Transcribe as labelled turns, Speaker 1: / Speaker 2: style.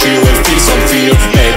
Speaker 1: do you will feel some fear? Maybe